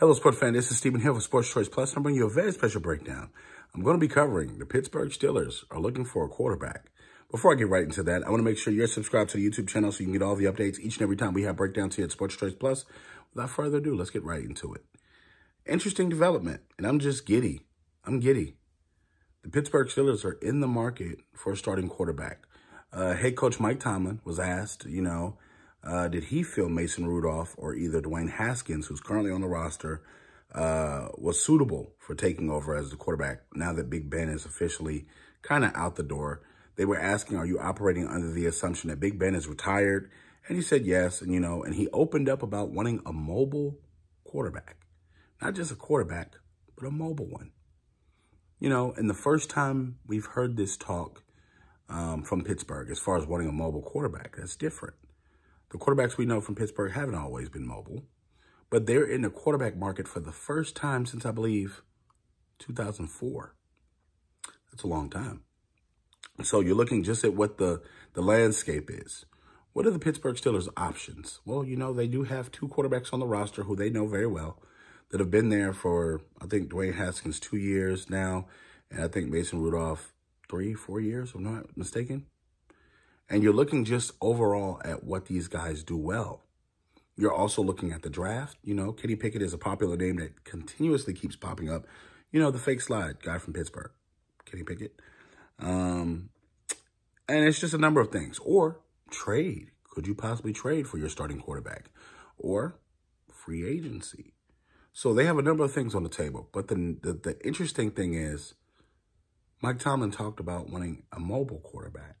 Hello, sports fan. This is Stephen Hill for Sports Choice Plus. I'm bringing you a very special breakdown. I'm going to be covering the Pittsburgh Steelers are looking for a quarterback. Before I get right into that, I want to make sure you're subscribed to the YouTube channel so you can get all the updates each and every time we have breakdowns here at Sports Choice Plus. Without further ado, let's get right into it. Interesting development, and I'm just giddy. I'm giddy. The Pittsburgh Steelers are in the market for a starting quarterback. Uh, head coach Mike Tomlin was asked, you know, uh, did he feel Mason Rudolph or either Dwayne Haskins, who's currently on the roster, uh, was suitable for taking over as the quarterback now that Big Ben is officially kind of out the door? They were asking, are you operating under the assumption that Big Ben is retired? And he said yes. And, you know, and he opened up about wanting a mobile quarterback, not just a quarterback, but a mobile one. You know, and the first time we've heard this talk um, from Pittsburgh as far as wanting a mobile quarterback, that's different. The quarterbacks we know from Pittsburgh haven't always been mobile, but they're in the quarterback market for the first time since, I believe, 2004. That's a long time. So you're looking just at what the, the landscape is. What are the Pittsburgh Steelers' options? Well, you know, they do have two quarterbacks on the roster who they know very well that have been there for, I think, Dwayne Haskins two years now, and I think Mason Rudolph three, four years, if I'm not mistaken and you're looking just overall at what these guys do well. You're also looking at the draft. You know, Kenny Pickett is a popular name that continuously keeps popping up. You know, the fake slide guy from Pittsburgh, Kenny Pickett. Um, and it's just a number of things. Or trade. Could you possibly trade for your starting quarterback? Or free agency. So they have a number of things on the table. But the, the, the interesting thing is Mike Tomlin talked about wanting a mobile quarterback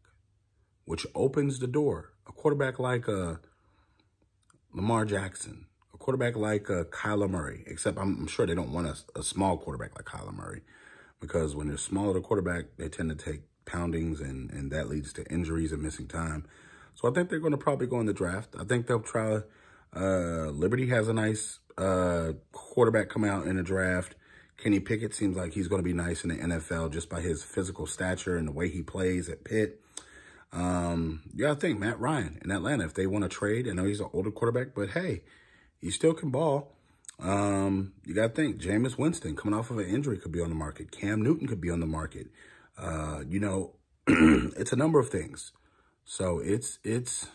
which opens the door. A quarterback like uh, Lamar Jackson, a quarterback like uh, Kyler Murray, except I'm, I'm sure they don't want a, a, small quarterback like Kyler Murray because when they're smaller the quarterback, they tend to take poundings and, and that leads to injuries and missing time. So I think they're going to probably go in the draft. I think they'll try. Uh, Liberty has a nice uh, quarterback come out in the draft. Kenny Pickett seems like he's going to be nice in the NFL just by his physical stature and the way he plays at Pitt. Um, you got to think Matt Ryan in Atlanta, if they want to trade, I know he's an older quarterback, but hey, he still can ball. Um, you got to think Jameis Winston coming off of an injury could be on the market. Cam Newton could be on the market. Uh, you know, it's a number of things. So it's, it's,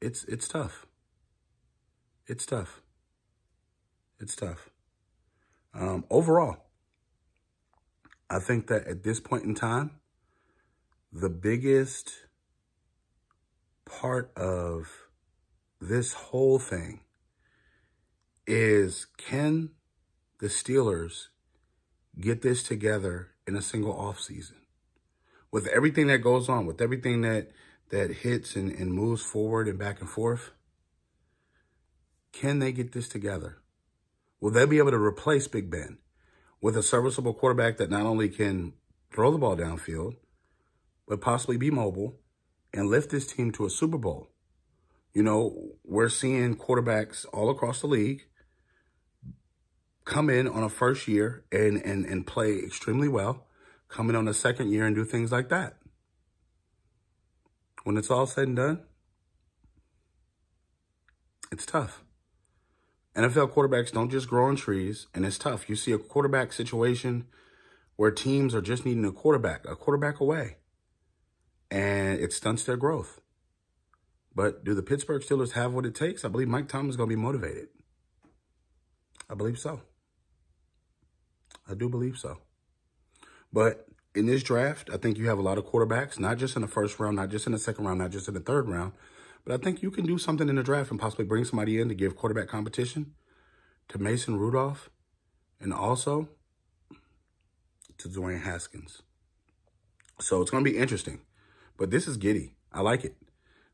it's, it's tough. It's tough. It's tough. Um, overall, I think that at this point in time, the biggest part of this whole thing is can the Steelers get this together in a single offseason? With everything that goes on, with everything that that hits and, and moves forward and back and forth, can they get this together? Will they be able to replace Big Ben with a serviceable quarterback that not only can throw the ball downfield, but possibly be mobile and lift this team to a Super Bowl. You know, we're seeing quarterbacks all across the league come in on a first year and, and, and play extremely well, come in on a second year and do things like that. When it's all said and done, it's tough. NFL quarterbacks don't just grow on trees, and it's tough. You see a quarterback situation where teams are just needing a quarterback, a quarterback away and it stunts their growth. But do the Pittsburgh Steelers have what it takes? I believe Mike Tomlin is going to be motivated. I believe so. I do believe so. But in this draft, I think you have a lot of quarterbacks, not just in the first round, not just in the second round, not just in the third round, but I think you can do something in the draft and possibly bring somebody in to give quarterback competition to Mason Rudolph and also to Dwayne Haskins. So it's going to be interesting. But this is giddy. I like it.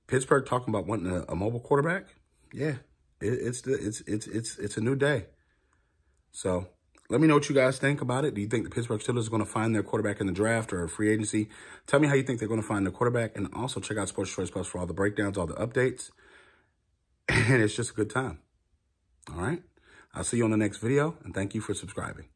Pittsburgh talking about wanting a, a mobile quarterback. Yeah, it, it's the it's it's it's it's a new day. So let me know what you guys think about it. Do you think the Pittsburgh Steelers are going to find their quarterback in the draft or free agency? Tell me how you think they're going to find their quarterback. And also check out Sports Choice Plus for all the breakdowns, all the updates. And it's just a good time. All right. I'll see you on the next video. And thank you for subscribing.